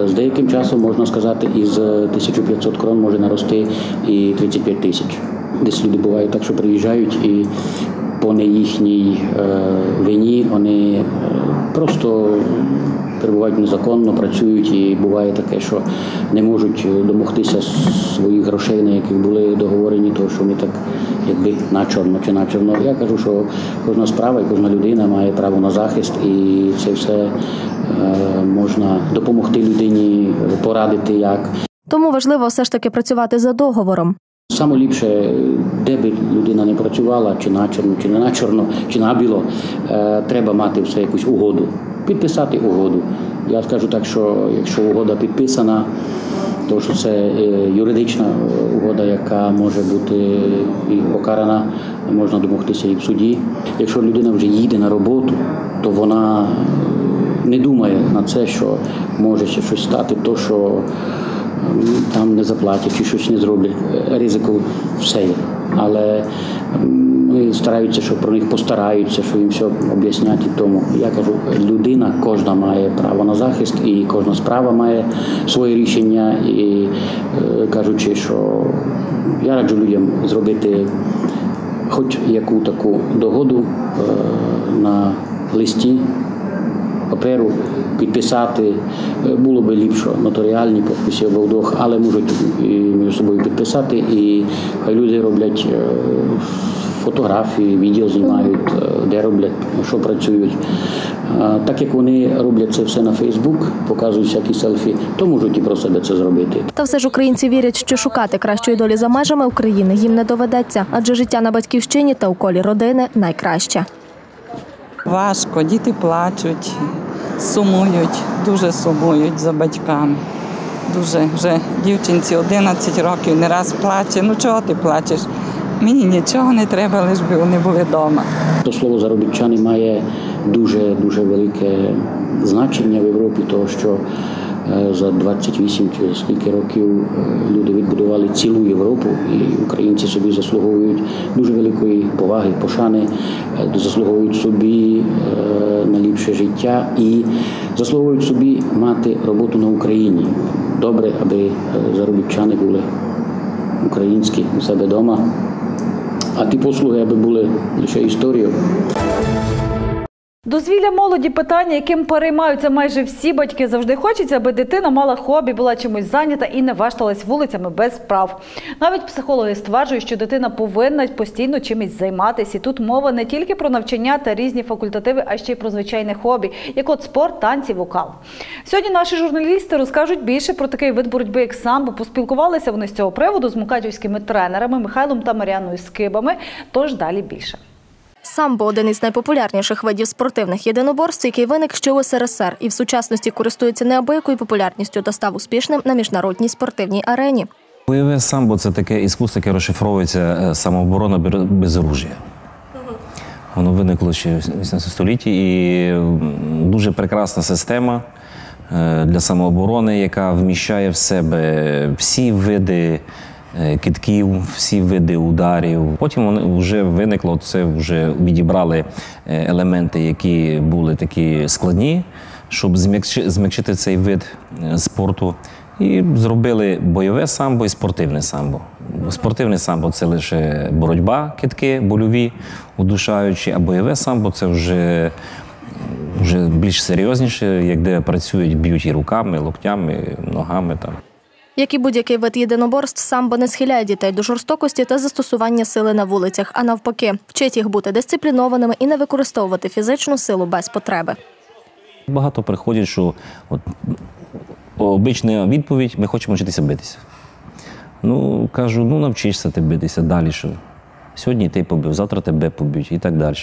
е, з деяким часом можна сказати, із 1500 крон може нарости і 35 тисяч. Десь люди бувають так, що приїжджають і по не їхній е, вині вони е, просто перебувають незаконно, працюють, і буває таке, що не можуть домогтися своїх грошей, на яких були договорені, тому що вони так якби на чорно чи на чорно. Я кажу, що кожна справа і кожна людина має право на захист, і це все е, можна допомогти людині, порадити як. Тому важливо все ж таки працювати за договором. Саме ліпше, де би людина не працювала, чи на чорно, чи не на чорно, чи на біло, е, треба мати все якусь угоду, підписати угоду. Я скажу так, що якщо угода підписана, то що це е, юридична е, угода, яка може бути і покарана, можна домогтися і в суді. Якщо людина вже їде на роботу, то вона не думає на це, що може ще щось стати, то що там не заплатять чи щось не зроблять. Ризику все є. Але вони стараються, що про них постараються, що їм все об'яснять. І тому я кажу, людина кожна має право на захист, і кожна справа має своє рішення. І е, кажучи, що я раджу людям зробити хоч яку таку догоду е, на листі паперу підписати. Е, Було би ліпше нотаріальні підписи обов'язково, але можуть між собою підписати, і хай люди роблять е, фотографії, відео знімають, е, де роблять, що працюють. Так як вони роблять це все на Фейсбук, показують всякі селфі, то можуть і про себе це зробити. Та все ж українці вірять, що шукати кращої долі за межами України їм не доведеться, адже життя на батьківщині та у колі родини найкраще. Важко, діти плачуть, сумують, дуже сумують за батьками. Дуже вже дівчинці 11 років не раз плаче. Ну чого ти плачеш? Мені нічого не треба, лиш би вони були вдома. То слово заробітчани має дуже дуже велике значення в Європі, тому що за 28 чи скільки років е, люди відбудували цілу Європу, і українці собі заслуговують дуже великої поваги, пошани, е, заслуговують собі е, на ліпше життя і заслуговують собі мати роботу на Україні. Добре, аби е, заробітчани були українські у себе вдома. А ті послуги, аби були лише історією. Дозвілля молоді питання, яким переймаються майже всі батьки. Завжди хочеться, аби дитина мала хобі, була чимось зайнята і не вашталась вулицями без справ. Навіть психологи стверджують, що дитина повинна постійно чимось займатися. І тут мова не тільки про навчання та різні факультативи, а ще й про звичайне хобі, як от спорт, танці, вокал. Сьогодні наші журналісти розкажуть більше про такий вид боротьби, як самбо. Поспілкувалися вони з цього приводу з мукачівськими тренерами Михайлом та Маріаною Скибами. Тож далі більше. Самбо один із найпопулярніших видів спортивних єдиноборств, який виник ще у СРСР і в сучасності користується неабиякою популярністю та став успішним на міжнародній спортивній арені. Бойове самбо це таке іскусство, яке розшифровується е, самооборона без оружия. Воно виникло ще в 18 столітті і дуже прекрасна система е, для самооборони, яка вміщає в себе всі види китків, всі види ударів. Потім воно вже виникло, це вже відібрали е, елементи, які були такі складні, щоб зм'якшити цей вид е, спорту. І зробили бойове самбо і спортивне самбо. Спортивне самбо це лише боротьба, китки, больові, удушаючі, а бойове самбо це вже, вже більш серйозніше, як де працюють, б'ють і руками, локтями, ногами. Там. Як і будь-який вид єдиноборств, самбо не схиляє дітей до жорстокості та застосування сили на вулицях, а навпаки, вчить їх бути дисциплінованими і не використовувати фізичну силу без потреби. Багато приходять, що от, обична відповідь: ми хочемо вчитися битися. Ну, кажу, ну навчишся ти битися далі. що Сьогодні ти побив, завтра тебе поб'ють і так далі.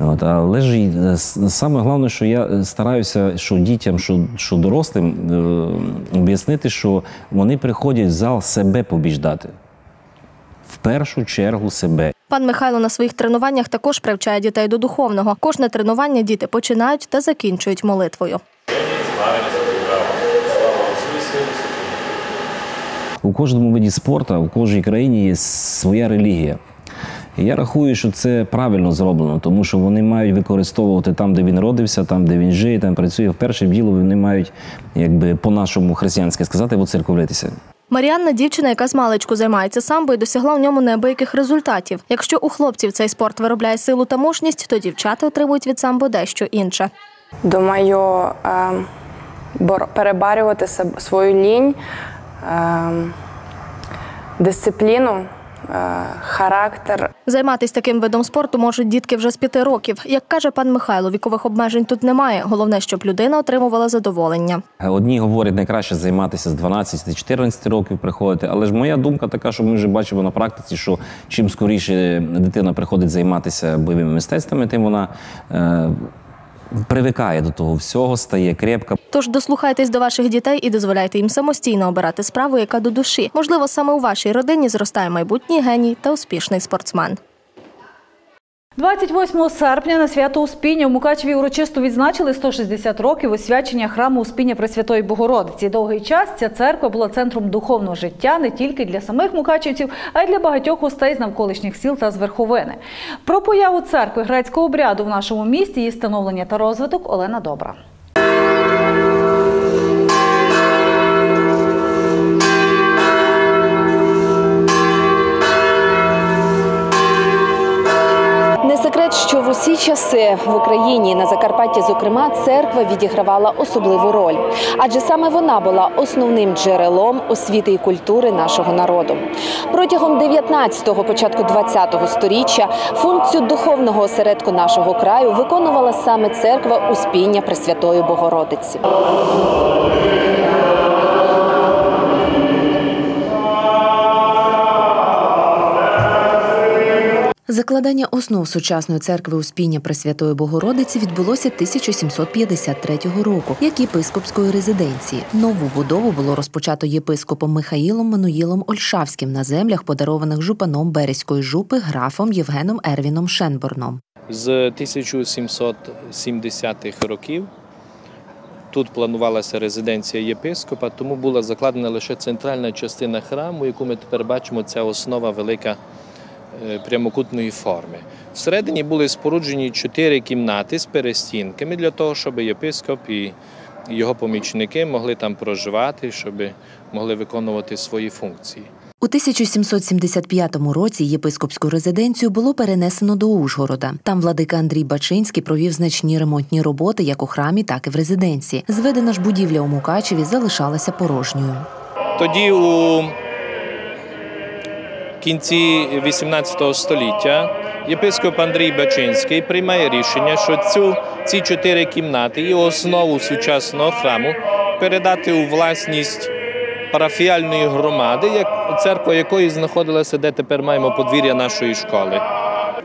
От, але ж е, саме головне, що я е, стараюся, що дітям, що, що дорослим е, об'яснити, що вони приходять в зал себе побіждати. В першу чергу себе. Пан Михайло на своїх тренуваннях також привчає дітей до духовного. Кожне тренування діти починають та закінчують молитвою. У кожному виді спорту, у кожній країні є своя релігія. Я рахую, що це правильно зроблено, тому що вони мають використовувати там, де він родився, там, де він жиє, там працює. В перше діло вони мають, якби по-нашому християнськи сказати, воцерковлитися. Маріанна дівчина, яка з маличку займається самбо і досягла в ньому неабияких результатів. Якщо у хлопців цей спорт виробляє силу та мужність, то дівчата отримують від самбо дещо інше. Думаю, е, бор- перебарювати свою лінь, е, дисципліну, характер. Займатись таким видом спорту можуть дітки вже з п'яти років. Як каже пан Михайло, вікових обмежень тут немає. Головне, щоб людина отримувала задоволення. Одні говорять, найкраще займатися з 12-14 років приходити. Але ж моя думка така, що ми вже бачимо на практиці, що чим скоріше дитина приходить займатися бойовими мистецтвами, тим вона е, привикає до того всього, стає крепка. Тож дослухайтесь до ваших дітей і дозволяйте їм самостійно обирати справу, яка до душі. Можливо, саме у вашій родині зростає майбутній геній та успішний спортсмен. 28 серпня на свято Успіння в Мукачеві урочисто відзначили 160 років освячення храму Успіння Пресвятої Богородиці. Довгий час ця церква була центром духовного життя не тільки для самих мукачівців, а й для багатьох гостей з навколишніх сіл та з верховини. Про появу церкви грецького обряду в нашому місті, її становлення та розвиток Олена Добра. Що в усі часи в Україні на Закарпатті, зокрема, церква відігравала особливу роль, адже саме вона була основним джерелом освіти і культури нашого народу. Протягом 19-го, початку 20-го сторіччя функцію духовного осередку нашого краю виконувала саме церква Успіння Пресвятої Богородиці. Закладання основ сучасної церкви Успіння Пресвятої Богородиці відбулося 1753 року, як єпископської резиденції. Нову будову було розпочато єпископом Михаїлом Мануїлом Ольшавським на землях, подарованих жупаном Березької жупи графом Євгеном Ервіном Шенборном. З 1770-х років тут планувалася резиденція єпископа, тому була закладена лише центральна частина храму, яку ми тепер бачимо, це основа велика прямокутної форми. Всередині були споруджені чотири кімнати з перестінками для того, щоб єпископ і його помічники могли там проживати, щоб могли виконувати свої функції. У 1775 році єпископську резиденцію було перенесено до Ужгорода. Там владика Андрій Бачинський провів значні ремонтні роботи як у храмі, так і в резиденції. Зведена ж будівля у Мукачеві залишалася порожньою. Тоді у кінці 18 століття єпископ Андрій Бачинський приймає рішення, що цю, ці чотири кімнати і основу сучасного храму передати у власність парафіальної громади, як церква якої знаходилася, де тепер маємо подвір'я нашої школи.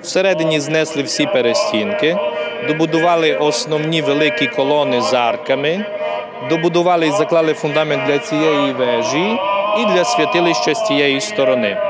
Всередині знесли всі перестінки, добудували основні великі колони з арками, добудували і заклали фундамент для цієї вежі і для святилища з тієї сторони.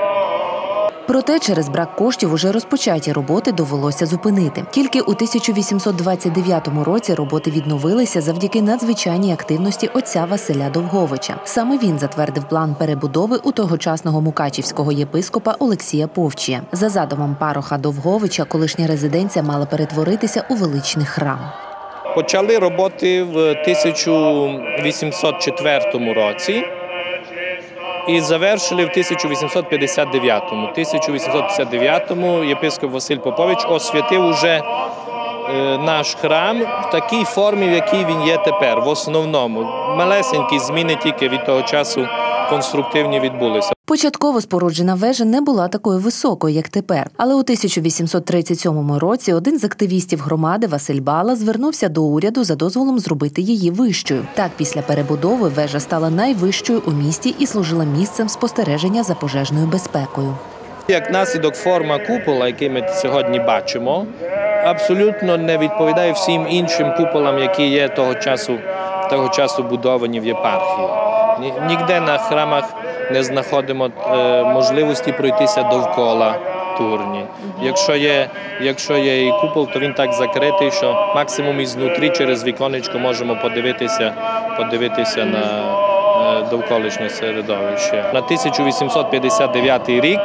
Проте через брак коштів уже розпочаті роботи довелося зупинити. Тільки у 1829 році роботи відновилися завдяки надзвичайній активності отця Василя Довговича. Саме він затвердив план перебудови у тогочасного мукачівського єпископа Олексія Повчія. За задумом пароха Довговича, колишня резиденція мала перетворитися у величний храм. Почали роботи в 1804 році і завершили в 1859-му. 1859-му єпископ Василь Попович освятив уже е, наш храм в такій формі, в якій він є тепер, в основному. Малесенькі зміни тільки від того часу конструктивні відбулися. Початково споруджена вежа не була такою високою, як тепер. Але у 1837 році один з активістів громади Василь Бала звернувся до уряду за дозволом зробити її вищою. Так, після перебудови вежа стала найвищою у місті і служила місцем спостереження за пожежною безпекою. Як наслідок форма купола, який ми сьогодні бачимо, абсолютно не відповідає всім іншим куполам, які є того часу, того часу будовані в єпархії. Ні- Ніде на храмах не знаходимо е, можливості пройтися довкола турні. Якщо є, якщо є і купол, то він так закритий, що максимум ізнутрі через віконечко можемо подивитися, подивитися на е, довколишнє середовище. На 1859 рік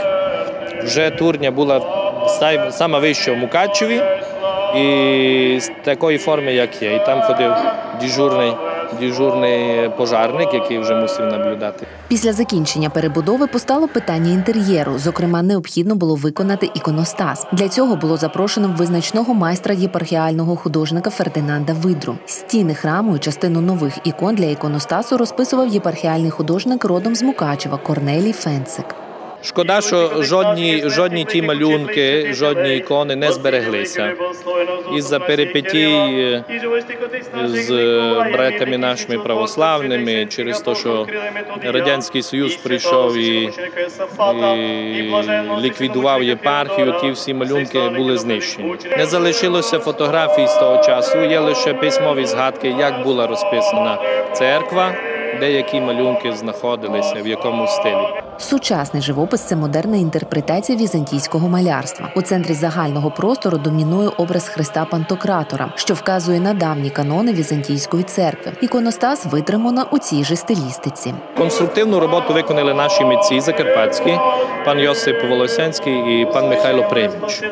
вже турня була сама вища в Мукачеві і з такої форми, як є. І там ходив дежурний, дежурний пожарник, який вже мусив наблюдати. Після закінчення перебудови постало питання інтер'єру. Зокрема, необхідно було виконати іконостас. Для цього було запрошено визначного майстра єпархіального художника Фердинанда Видру. Стіни храму і частину нових ікон для іконостасу розписував єпархіальний художник родом з Мукачева Корнелій Фенцик. Шкода, що жодні, жодні ті малюнки, жодні ікони не збереглися. Із-за перипетій з братами нашими православними, через те, що Радянський Союз прийшов і, і ліквідував єпархію, ті всі малюнки були знищені. Не залишилося фотографій з того часу, є лише письмові згадки, як була розписана церква, де які малюнки знаходилися, в якому стилі. Сучасний живопис це модерна інтерпретація візантійського малярства. У центрі загального простору домінує образ Христа Пантократора, що вказує на давні канони візантійської церкви. Іконостас витримано у цій же стилістиці. Конструктивну роботу виконали наші митці закарпатські, пан Йосип Волосянський і пан Михайло Приміч.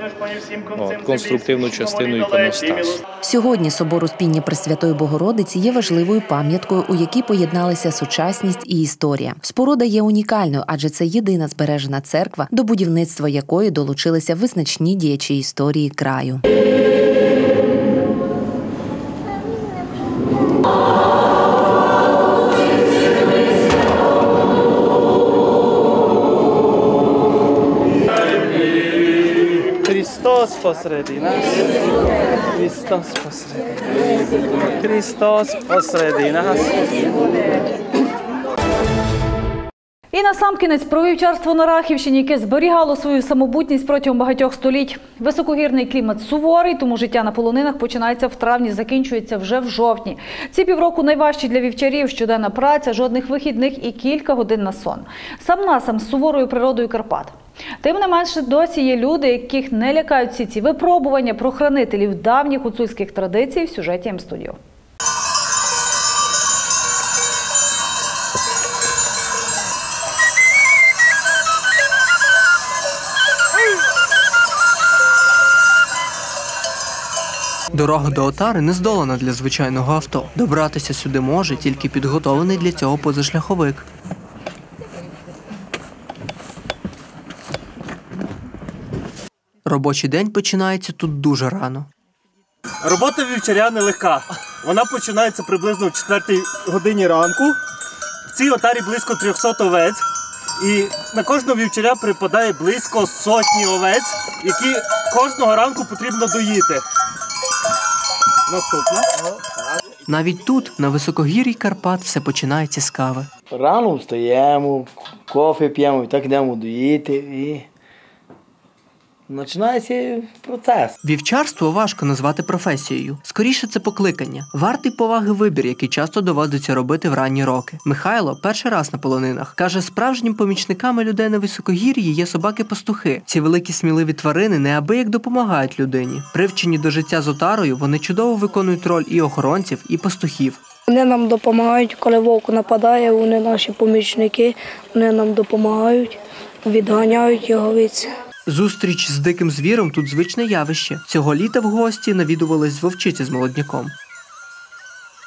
От, конструктивну частину іконостасу. Сьогодні собор Успіння Пресвятої Богородиці є важливою пам'яткою, у якій поєдналися сучасність і історія. Споруда є унікальною, адже це єдина збережена церква, до будівництва якої долучилися визначні діячі історії краю. Христос посреди нас. Христос посреди. Христос посреди нас. І насамкінець про вівчарство на Рахівщині, яке зберігало свою самобутність протягом багатьох століть. Високогірний клімат суворий, тому життя на полонинах починається в травні, закінчується вже в жовтні. Ці півроку найважчі для вівчарів, щоденна праця, жодних вихідних і кілька годин на сон. Сам насам з суворою природою Карпат. Тим не менше, досі є люди, яких не лякають всі ці випробування про хранителів давніх гуцульських традицій в сюжеті М-студіо. Дорога до Отари не здолана для звичайного авто. Добратися сюди може тільки підготовлений для цього позашляховик. Робочий день починається тут дуже рано. Робота вівчаря нелегка. Вона починається приблизно в 4 годині ранку. В цій отарі близько 300 овець. І на кожного вівчаря припадає близько сотні овець, які кожного ранку потрібно доїти. Наступна. Навіть тут, на високогір'ї Карпат, все починається з кави. Рано встаємо, кофе п'ємо, і так йдемо доїти і починається процес. Вівчарство важко назвати професією. Скоріше це покликання, вартий поваги вибір, який часто доводиться робити в ранні роки. Михайло перший раз на полонинах каже, справжнім помічниками людей на високогір'ї є собаки-пастухи. Ці великі сміливі тварини неабияк допомагають людині. Привчені до життя з отарою, вони чудово виконують роль і охоронців, і пастухів. Вони нам допомагають, коли вовк нападає, вони наші помічники, вони нам допомагають, відганяють його від. Зустріч з диким звіром тут звичне явище. Цього літа в гості навідувались вовчиці з молодняком.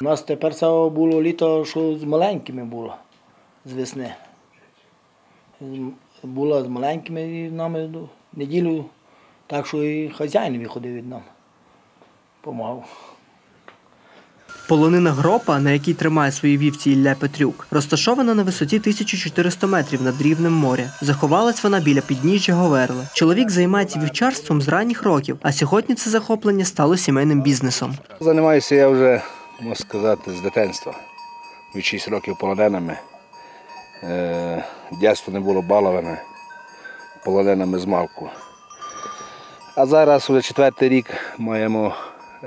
У нас тепер це було літо, що з маленькими було з весни. Було з маленькими і нами неділю, так що і хазяїн виходив від нам. Помагав. Полонина гропа, на якій тримає свої вівці Ілля Петрюк, розташована на висоті 1400 метрів над рівнем моря. Заховалась вона біля підніжжя Говерли. Чоловік займається вівчарством з ранніх років, а сьогодні це захоплення стало сімейним бізнесом. Займаюся я вже, можна сказати, з дитинства. Від 6 років полоненими. Е, не було баловане полоненими з малку. А зараз уже четвертий рік маємо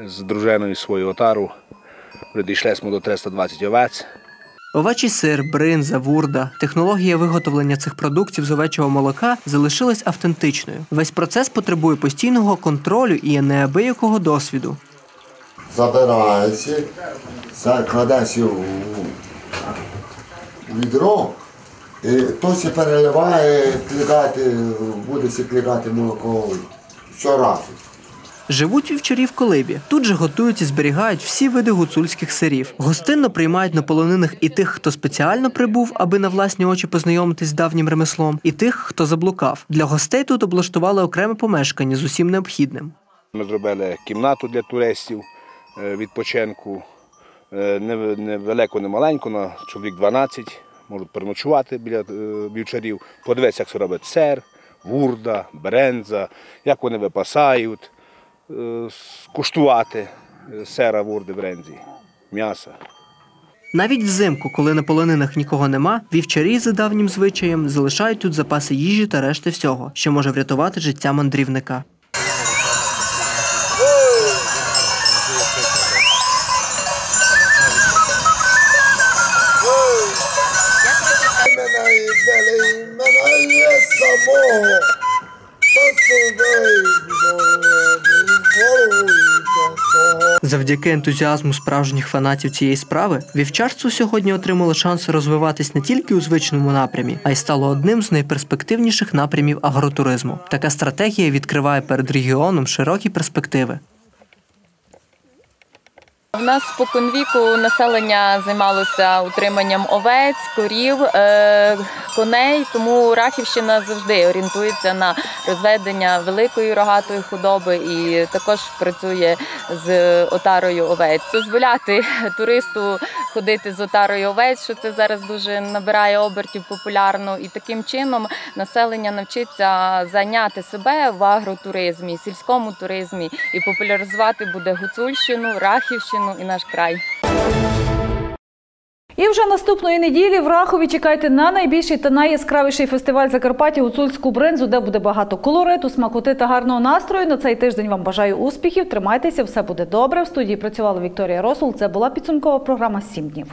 з дружиною свою отару. Вже дійшли ми до 320 овець. Овечий сир, бринза, вурда. Технологія виготовлення цих продуктів з овечого молока залишилась автентичною. Весь процес потребує постійного контролю і неабиякого досвіду. забирається, це кладеться у відро, і то переливає, клікати, буде клікати молоко щоразу. Живуть вівчарі в колибі. Тут же готують і зберігають всі види гуцульських сирів. Гостинно приймають на полонинах і тих, хто спеціально прибув, аби на власні очі познайомитись з давнім ремеслом, і тих, хто заблукав. Для гостей тут облаштували окреме помешкання з усім необхідним. Ми зробили кімнату для туристів е, відпочинку. Е, Не, маленьку, на чоловік 12. Можуть переночувати біля е, вівчарів, подивитися, як це робить сер, вурда, бренза, як вони випасають, скуштувати сера, вурди, брензі, м'яса. Навіть взимку, коли на полонинах нікого нема, вівчарі за давнім звичаєм залишають тут запаси їжі та решти всього, що може врятувати життя мандрівника. Мене є самого, та собою Завдяки ентузіазму справжніх фанатів цієї справи, вівчарство сьогодні отримало шанс розвиватись не тільки у звичному напрямі, а й стало одним з найперспективніших напрямів агротуризму. Така стратегія відкриває перед регіоном широкі перспективи. В нас споконвіку населення займалося утриманням овець, корів, е, коней, тому Рахівщина завжди орієнтується на розведення великої рогатої худоби і також працює з отарою овець. Дозволяти туристу ходити з отарою овець, що це зараз дуже набирає обертів популярно, і таким чином населення навчиться зайняти себе в агротуризмі, сільському туризмі і популяризувати буде Гуцульщину, Рахівщину і наш край. І вже наступної неділі в Рахові чекайте на найбільший та найяскравіший фестиваль Закарпаття гуцульську бринзу, де буде багато колориту, смакоти та гарного настрою. На цей тиждень вам бажаю успіхів. Тримайтеся, все буде добре. В студії працювала Вікторія Росул. Це була підсумкова програма «7 днів.